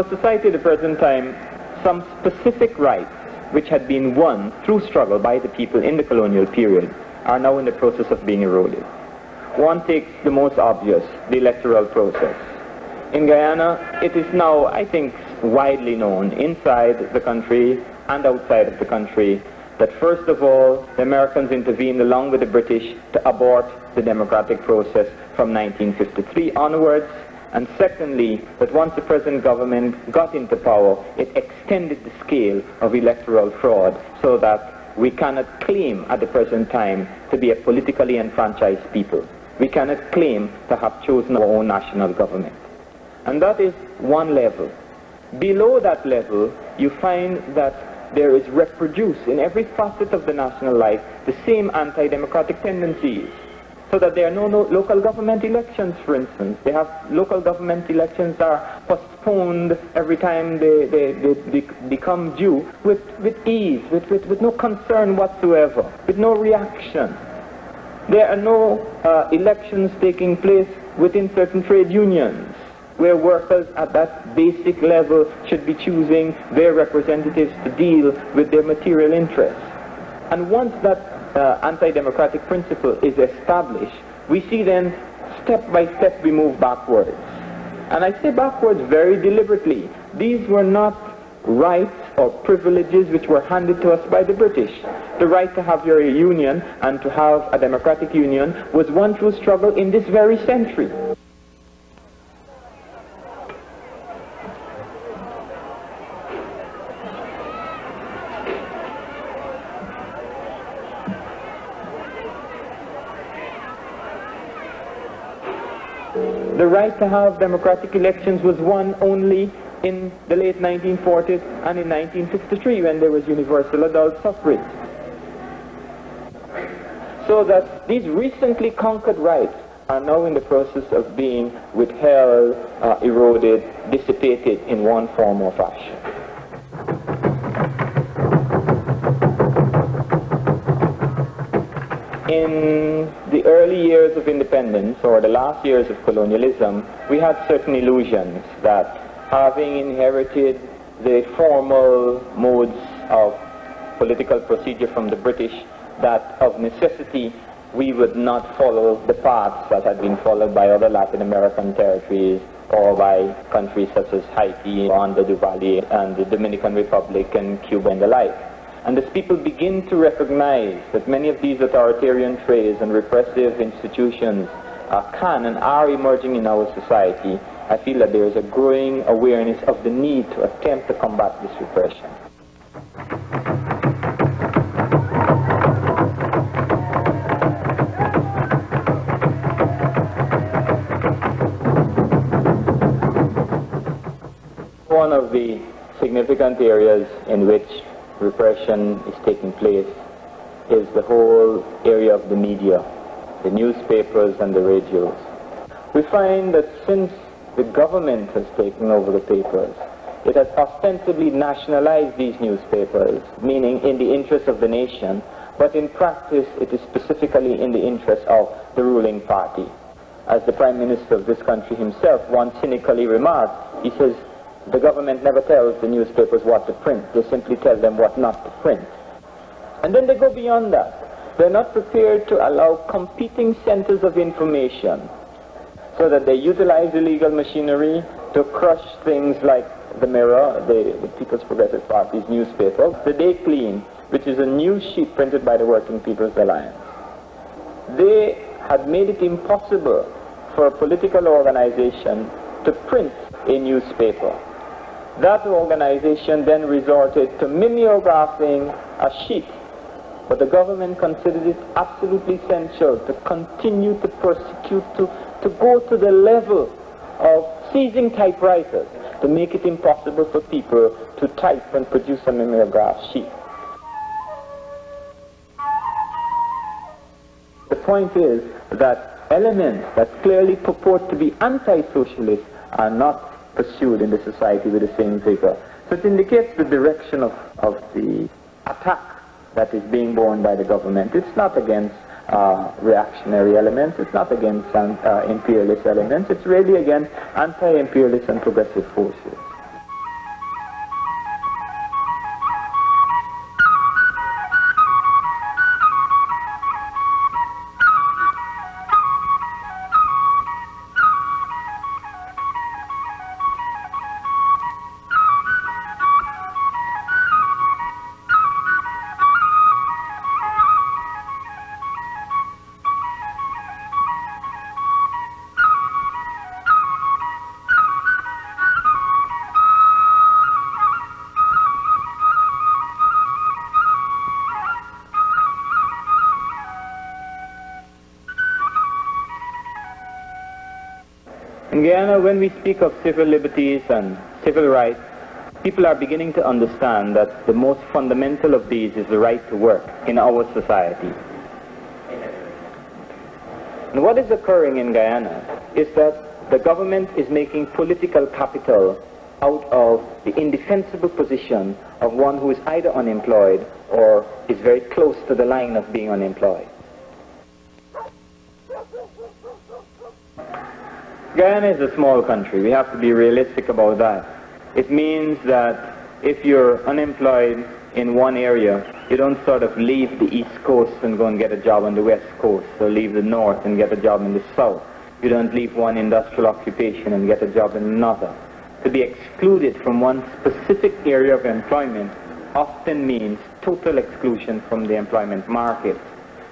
our society at the present time, some specific rights which had been won through struggle by the people in the colonial period are now in the process of being eroded. One takes the most obvious, the electoral process. In Guyana, it is now, I think, widely known inside the country and outside of the country that first of all, the Americans intervened along with the British to abort the democratic process from 1953 onwards, and secondly, that once the present government got into power, it extended the scale of electoral fraud so that we cannot claim at the present time to be a politically enfranchised people. We cannot claim to have chosen our own national government. And that is one level. Below that level, you find that there is reproduced in every facet of the national life the same anti-democratic tendencies. So that there are no, no local government elections, for instance. They have local government elections are postponed every time they, they, they, they become due with, with ease, with, with, with no concern whatsoever, with no reaction. There are no uh, elections taking place within certain trade unions where workers at that basic level should be choosing their representatives to deal with their material interests. And once that uh, anti-democratic principle is established, we see then step by step we move backwards. And I say backwards very deliberately. These were not rights or privileges which were handed to us by the British. The right to have your union and to have a democratic union was won through struggle in this very century. The right to have democratic elections was won only in the late 1940s and in 1963 when there was universal adult suffrage. So that these recently conquered rights are now in the process of being withheld, uh, eroded, dissipated in one form or fashion. In the early years of independence, or the last years of colonialism, we had certain illusions that having inherited the formal modes of political procedure from the British, that of necessity we would not follow the paths that had been followed by other Latin American territories or by countries such as Haiti, Rwanda, Duvalier, and the Dominican Republic and Cuba and the like. And as people begin to recognize that many of these authoritarian traits and repressive institutions uh, can and are emerging in our society, I feel that there is a growing awareness of the need to attempt to combat this repression. One of the significant areas in which repression is taking place is the whole area of the media, the newspapers and the radios. We find that since the government has taken over the papers, it has ostensibly nationalized these newspapers, meaning in the interest of the nation, but in practice it is specifically in the interest of the ruling party. As the Prime Minister of this country himself once cynically remarked, he says, the government never tells the newspapers what to print, they simply tell them what not to print. And then they go beyond that. They're not prepared to allow competing centers of information so that they utilize illegal machinery to crush things like the Mirror, the, the People's Progressive Party's newspaper, The Day Clean, which is a new sheet printed by the Working People's Alliance. They had made it impossible for a political organization to print a newspaper. That organization then resorted to mimeographing a sheet, but the government considered it absolutely essential to continue to persecute, to, to go to the level of seizing typewriters to make it impossible for people to type and produce a mimeograph sheet. The point is that elements that clearly purport to be anti-socialist are not pursued in the society with the same vigor. So it indicates the direction of, of the attack that is being borne by the government. It's not against uh, reactionary elements. It's not against uh, imperialist elements. It's really against anti-imperialist and progressive forces. In Guyana, when we speak of civil liberties and civil rights, people are beginning to understand that the most fundamental of these is the right to work in our society. And what is occurring in Guyana is that the government is making political capital out of the indefensible position of one who is either unemployed or is very close to the line of being unemployed. Guyana is a small country. We have to be realistic about that. It means that if you're unemployed in one area, you don't sort of leave the east coast and go and get a job on the west coast, or leave the north and get a job in the south. You don't leave one industrial occupation and get a job in another. To be excluded from one specific area of employment often means total exclusion from the employment market.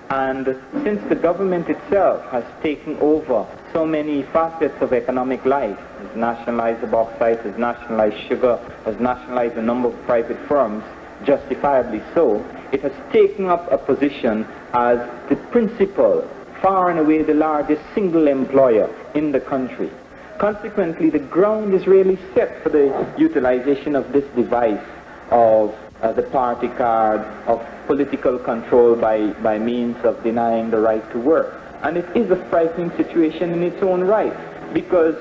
And since the government itself has taken over so many facets of economic life, has nationalized the bauxite, has nationalized sugar, has nationalized a number of private firms, justifiably so, it has taken up a position as the principal, far and away the largest single employer in the country. Consequently, the ground is really set for the utilization of this device of uh, the party card, of political control by, by means of denying the right to work. And it is a frightening situation in its own right, because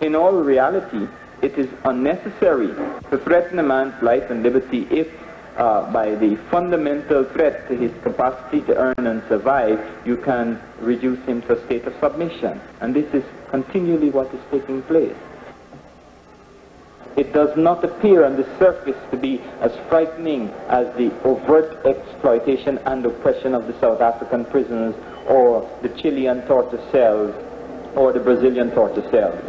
in all reality, it is unnecessary to threaten a man's life and liberty if uh, by the fundamental threat to his capacity to earn and survive, you can reduce him to a state of submission. And this is continually what is taking place it does not appear on the surface to be as frightening as the overt exploitation and oppression of the South African prisoners or the Chilean torture cells or the Brazilian torture cells.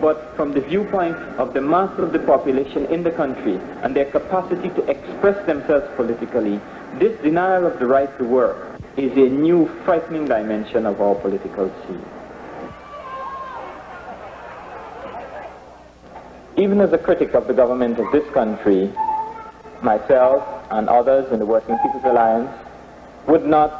But from the viewpoint of the mass of the population in the country and their capacity to express themselves politically, this denial of the right to work is a new frightening dimension of our political scene. even as a critic of the government of this country, myself and others in the Working People's Alliance would not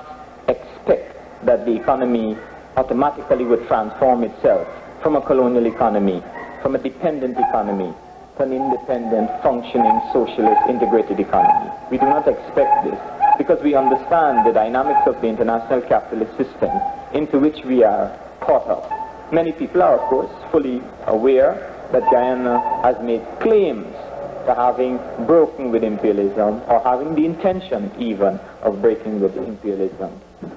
expect that the economy automatically would transform itself from a colonial economy, from a dependent economy, to an independent, functioning, socialist, integrated economy. We do not expect this because we understand the dynamics of the international capitalist system into which we are caught up. Many people are, of course, fully aware that Guyana has made claims to having broken with imperialism or having the intention even of breaking with imperialism.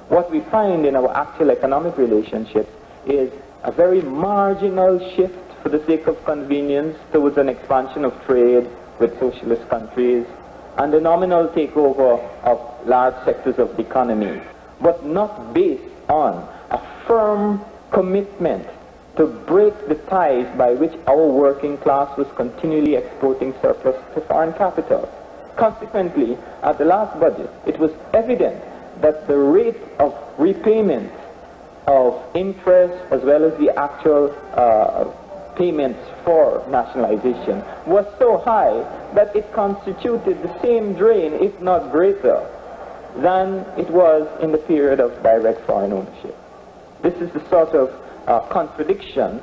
What we find in our actual economic relationships is a very marginal shift for the sake of convenience towards an expansion of trade with socialist countries and the nominal takeover of large sectors of the economy, but not based on a firm commitment to break the ties by which our working class was continually exporting surplus to foreign capital. Consequently, at the last budget, it was evident that the rate of repayment of interest as well as the actual uh, payments for nationalization was so high that it constituted the same drain, if not greater, than it was in the period of direct foreign ownership. This is the sort of uh, contradiction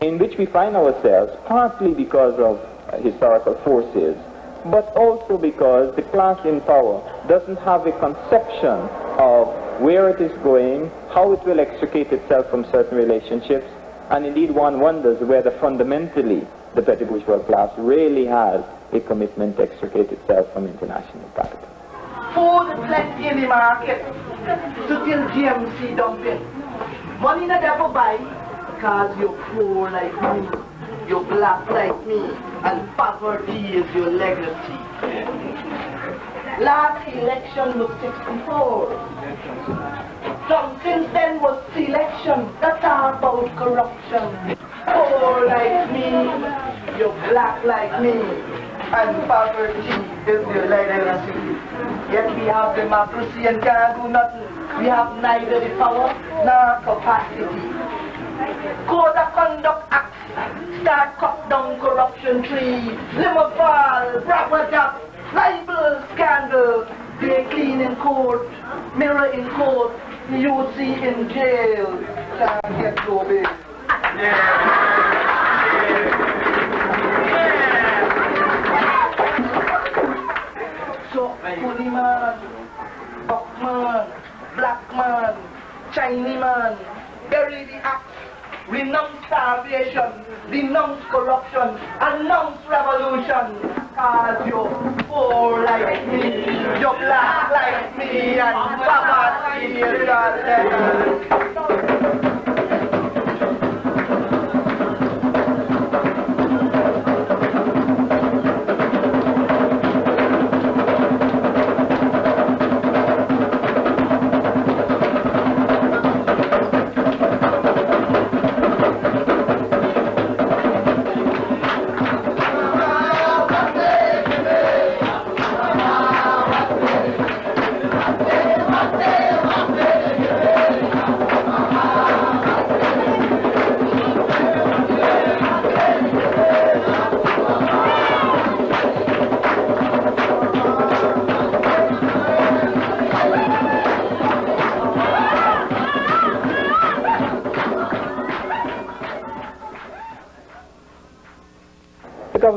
in which we find ourselves, partly because of historical forces, but also because the class in power doesn't have a conception of where it is going, how it will extricate itself from certain relationships, and indeed one wonders whether fundamentally the petty bourgeois class really has a commitment to extricate itself from international capital. Food plenty in the market to till GMC dumping. Money not ever buy because you're poor like me, you're black like me, and poverty is your legacy. Last election was 64. From since then was selection. That's all about corruption. Poor like me, you're black like me, and poverty is your legacy. Yet we have democracy and can't do nothing. We have neither the power nor capacity. Code of Conduct Act start cut down corruption tree. Liverpool, Brabazap, libel scandal. Day Clean in court, mirror in court, see in jail. Can't get no bail. So, Puni man, Buckman, Black man, Chinese man, bury the axe, renounce starvation, renounce corruption, announce revolution. Cause you're poor like me, you're black like me, and poverty is your legacy.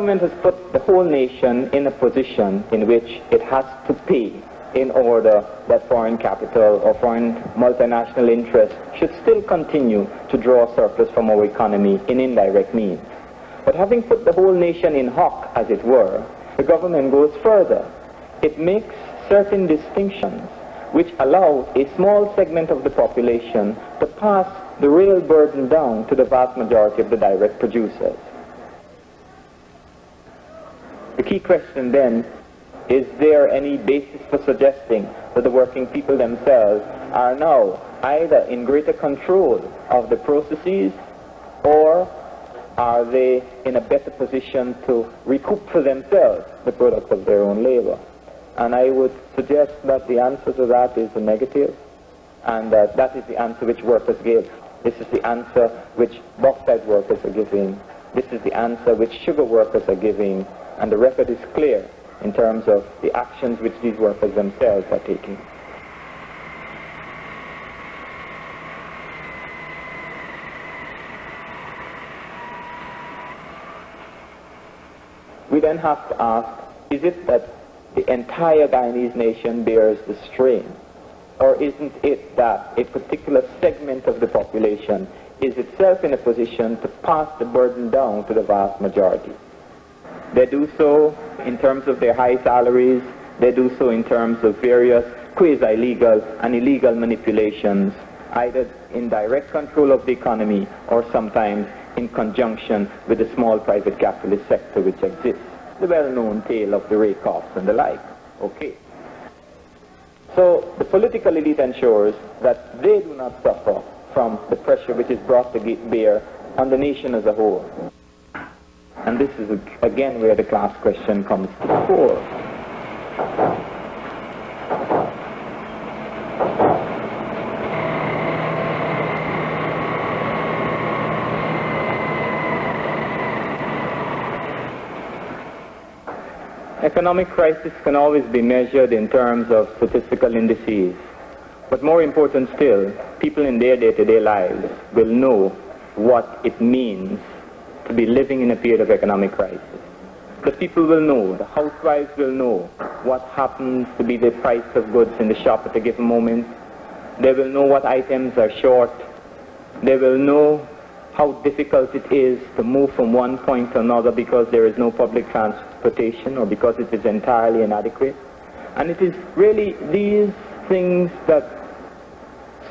Government has put the whole nation in a position in which it has to pay in order that foreign capital or foreign multinational interests should still continue to draw surplus from our economy in indirect means. But having put the whole nation in hock, as it were, the government goes further. It makes certain distinctions which allow a small segment of the population to pass the real burden down to the vast majority of the direct producers. The key question then is there any basis for suggesting that the working people themselves are now either in greater control of the processes or are they in a better position to recoup for themselves the product of their own labor? And I would suggest that the answer to that is a negative, and that that is the answer which workers give. This is the answer which bauxite workers are giving. This is the answer which sugar workers are giving, and the record is clear in terms of the actions which these workers themselves are taking. We then have to ask, is it that the entire Guyanese nation bears the strain? Or isn't it that a particular segment of the population is itself in a position to pass the burden down to the vast majority? They do so in terms of their high salaries. They do so in terms of various quasi-legal and illegal manipulations, either in direct control of the economy or sometimes in conjunction with the small private capitalist sector which exists. The well-known tale of the Rakoffs and the like. Okay. So the political elite ensures that they do not suffer from the pressure which is brought to bear on the nation as a whole. And this is again where the class question comes to the fore. Economic crisis can always be measured in terms of statistical indices. But more important still, people in their day-to-day lives will know what it means to be living in a period of economic crisis. The people will know, the housewives will know what happens to be the price of goods in the shop at a given moment. They will know what items are short. They will know how difficult it is to move from one point to another because there is no public transportation or because it is entirely inadequate. And it is really these things that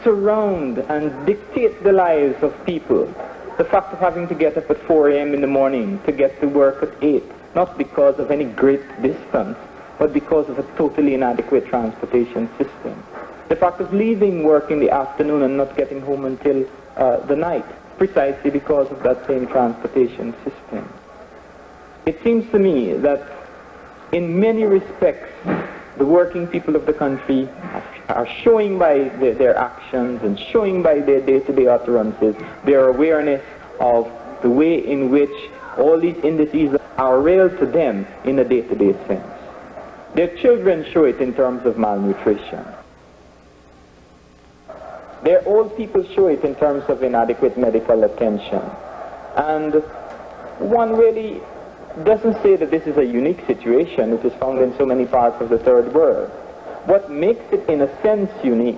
surround and dictate the lives of people. The fact of having to get up at 4 a.m. in the morning to get to work at 8, not because of any great distance, but because of a totally inadequate transportation system. The fact of leaving work in the afternoon and not getting home until uh, the night precisely because of that same transportation system. It seems to me that in many respects, the working people of the country are showing by their, their actions and showing by their day-to-day utterances their awareness of the way in which all these indices are real to them in a day-to-day sense. Their children show it in terms of malnutrition. Their old people show it in terms of inadequate medical attention. And one really doesn't say that this is a unique situation. It is found in so many parts of the third world. What makes it in a sense unique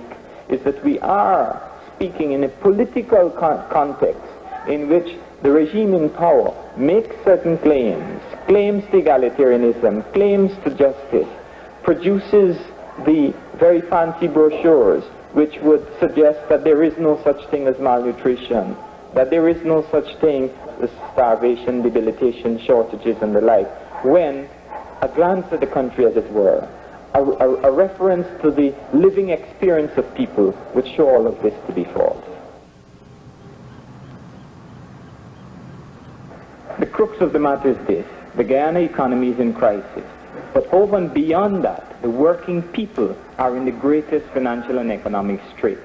is that we are speaking in a political con context in which the regime in power makes certain claims, claims to egalitarianism, claims to justice, produces the very fancy brochures which would suggest that there is no such thing as malnutrition, that there is no such thing as starvation, debilitation, shortages, and the like, when a glance at the country, as it were, a, a, a reference to the living experience of people would show all of this to be false. The crux of the matter is this. The Guyana economy is in crisis. But over and beyond that, the working people are in the greatest financial and economic straits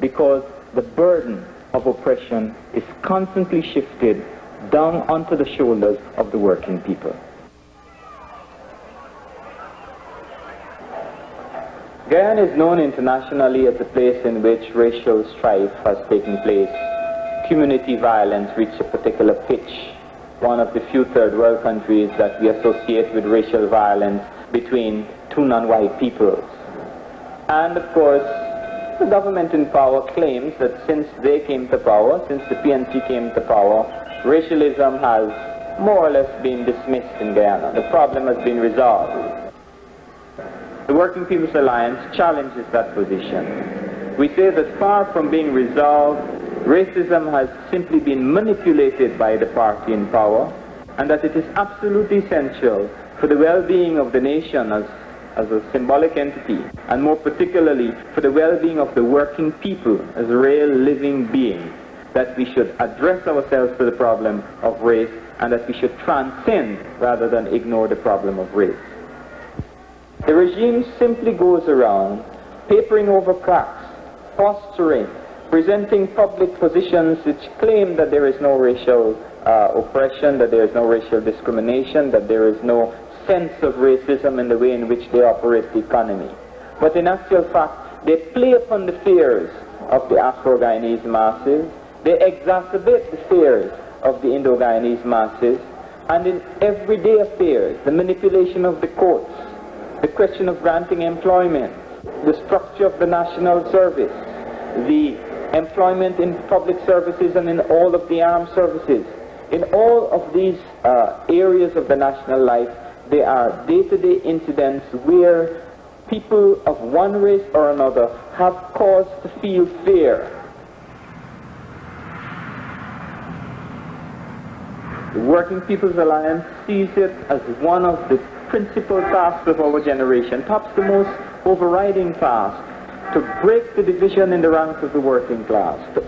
because the burden of oppression is constantly shifted down onto the shoulders of the working people. Guyana is known internationally as a place in which racial strife has taken place. Community violence reached a particular pitch one of the few third world countries that we associate with racial violence between two non-white peoples. And of course, the government in power claims that since they came to power, since the PNC came to power, racialism has more or less been dismissed in Guyana. The problem has been resolved. The Working People's Alliance challenges that position. We say that far from being resolved, racism has simply been manipulated by the party in power and that it is absolutely essential for the well-being of the nation as, as a symbolic entity and more particularly for the well-being of the working people as real living beings that we should address ourselves to the problem of race and that we should transcend rather than ignore the problem of race. The regime simply goes around papering over cracks, fostering presenting public positions which claim that there is no racial uh, oppression, that there is no racial discrimination, that there is no sense of racism in the way in which they operate the economy. But in actual fact, they play upon the fears of the Afro-Guyanese masses, they exacerbate the fears of the Indo-Guyanese masses, and in everyday affairs, the manipulation of the courts, the question of granting employment, the structure of the national service, the employment in public services and in all of the armed services, In all of these uh, areas of the national life, there are day-to-day -day incidents where people of one race or another have cause to feel fear. The Working People's Alliance sees it as one of the principal tasks of our generation, perhaps the most overriding task, to break the division in the ranks of the working class, to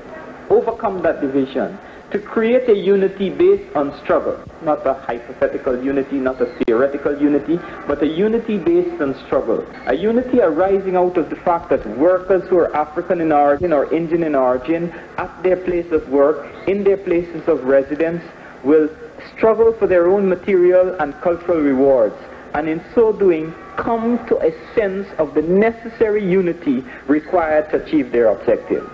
overcome that division, to create a unity based on struggle, not a hypothetical unity, not a theoretical unity, but a unity based on struggle. A unity arising out of the fact that workers who are African in origin or Indian in origin, at their place of work, in their places of residence, will struggle for their own material and cultural rewards, and in so doing, come to a sense of the necessary unity required to achieve their objectives.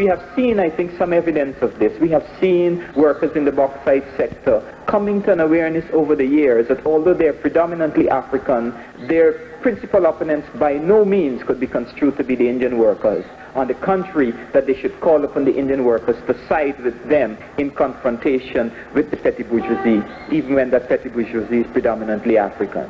We have seen, I think, some evidence of this. We have seen workers in the bauxite sector coming to an awareness over the years that although they're predominantly African, their principal opponents by no means could be construed to be the Indian workers. On the contrary, that they should call upon the Indian workers to side with them in confrontation with the petty bourgeoisie, even when that petty bourgeoisie is predominantly African.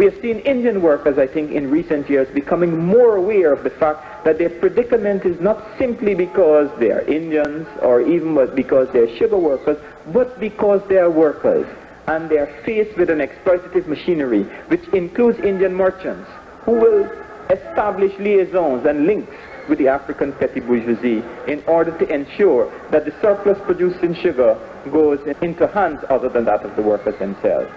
We have seen Indian workers, I think, in recent years becoming more aware of the fact that their predicament is not simply because they are Indians or even because they are sugar workers, but because they are workers. And they are faced with an exploitative machinery, which includes Indian merchants, who will establish liaisons and links with the African petty bourgeoisie in order to ensure that the surplus produced in sugar goes into hands other than that of the workers themselves.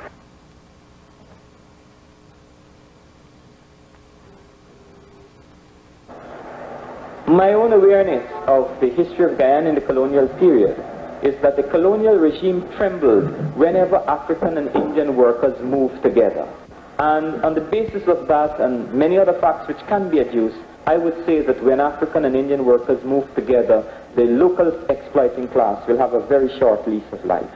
My own awareness of the history of Guyana in the colonial period is that the colonial regime trembled whenever African and Indian workers moved together. And on the basis of that and many other facts which can be adduced, I would say that when African and Indian workers move together, the local exploiting class will have a very short lease of life.